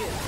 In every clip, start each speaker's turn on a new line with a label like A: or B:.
A: Action!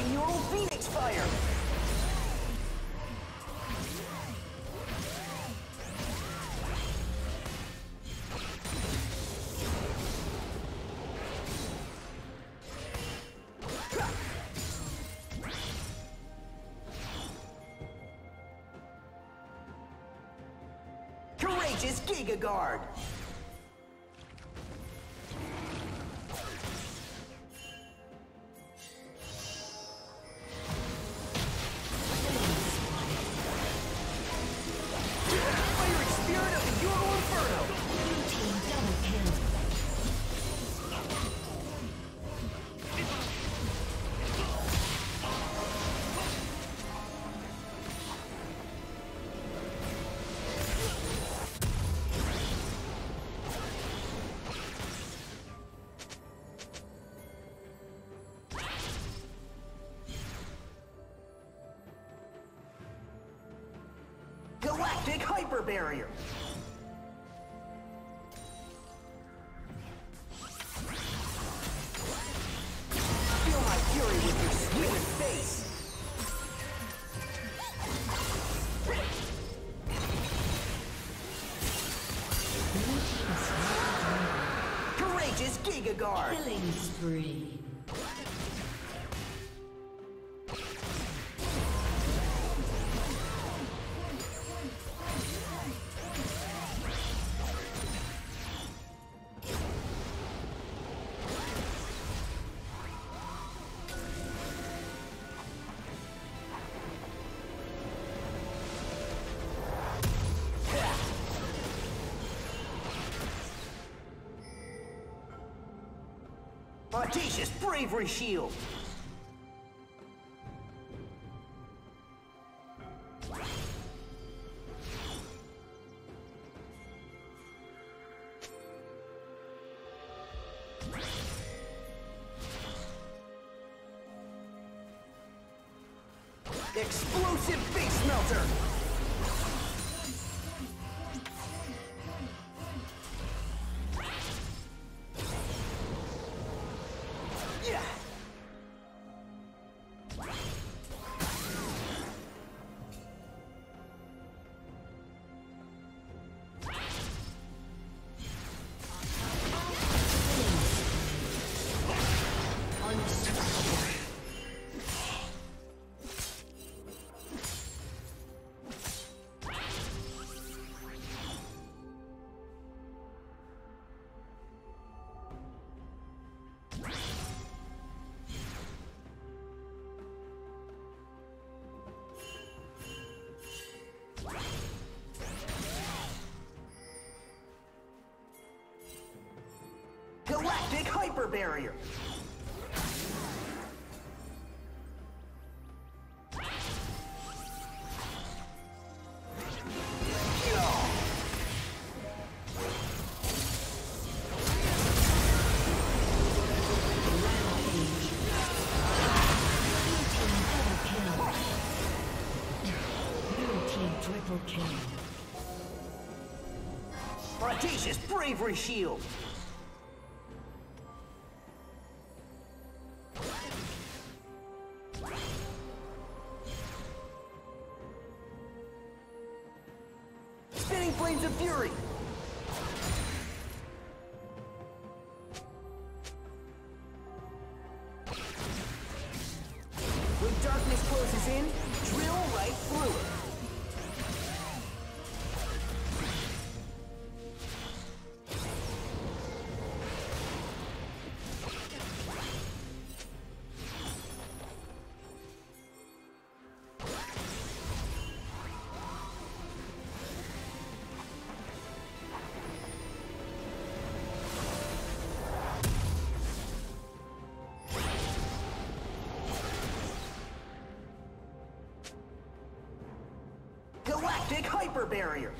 A: Rising Neural Phoenix Fire! Courageous Giga Guard! Hyper Barrier! Feel my fury with your sweet face! Courageous Giga Guard!
B: Killing spree.
A: Audacious Bravery Shield! Explosive Face Melter! Hyper Barrier! Bravery Shield! Darkness closes in, drill right through it. Hyper Barrier!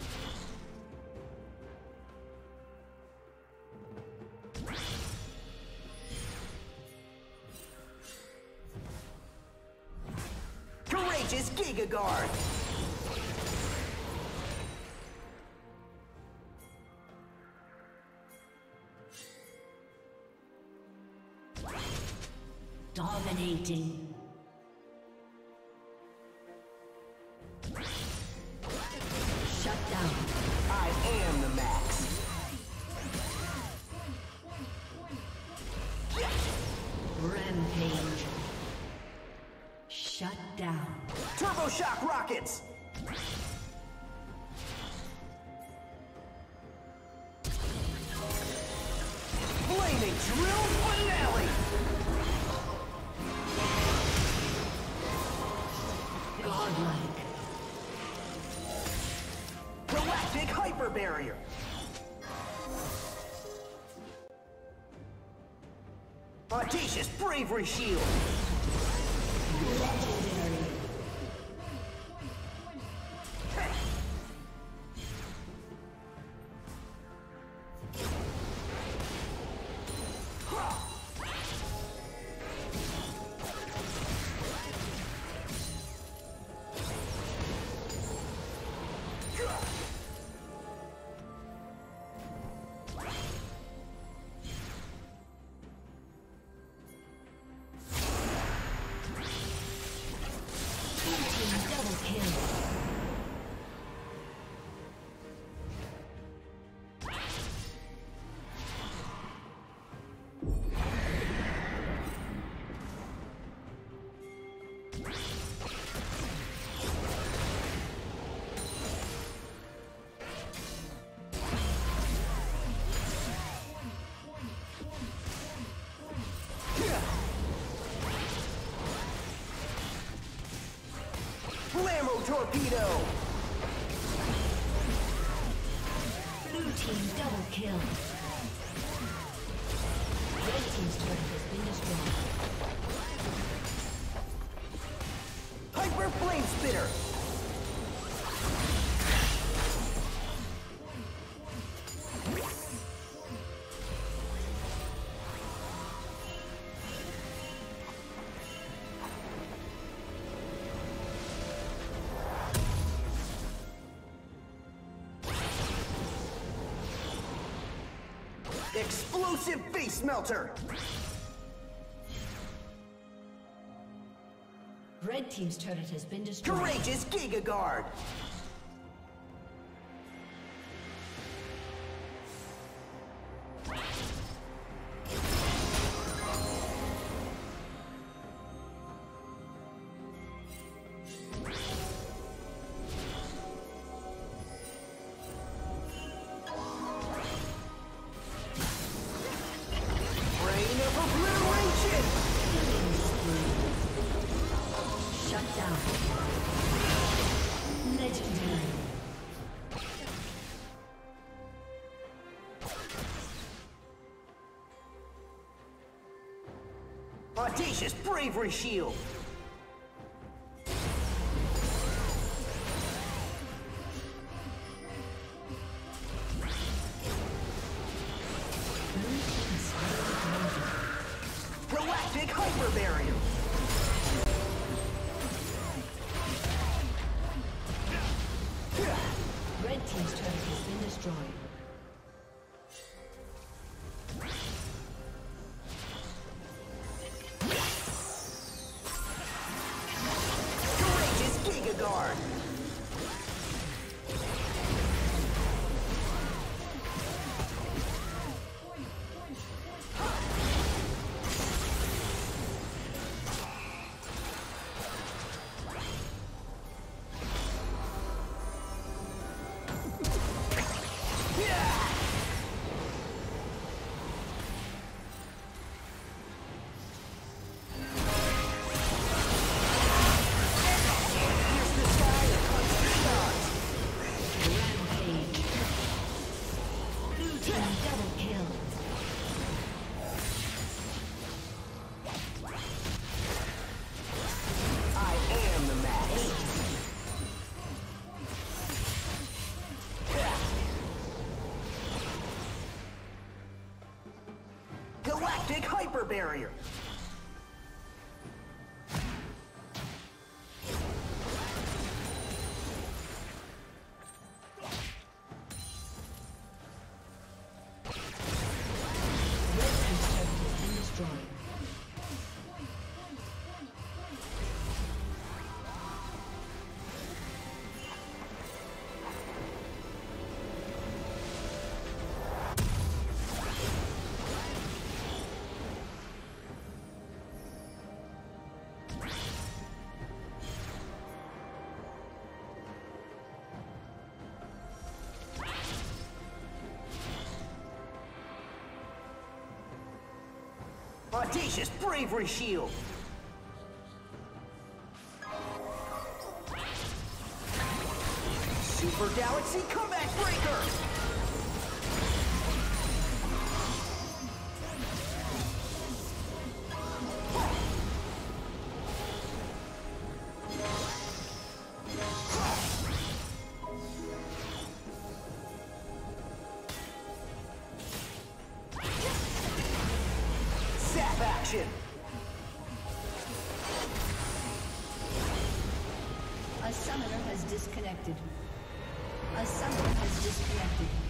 A: Courageous Giga Guard!
B: Dominating.
A: Drill Finale!
B: Godlike.
A: Galactic Hyper Barrier! Audacious Bravery Shield! Torpedo!
B: Blue team double kill. Red team's turret has been destroyed.
A: Hyper Flame Spitter! Explosive Face Melter!
B: Red team's turret has been destroyed.
A: Courageous Giga Guard! Audacious Bravery Shield! Galactic Hyper Barrier!
B: Red Team's turret has been destroyed.
A: Hyper Barrier! Audacious Bravery Shield! Super Galaxy Comeback Breaker! Action!
B: A summoner has disconnected. A summoner has disconnected.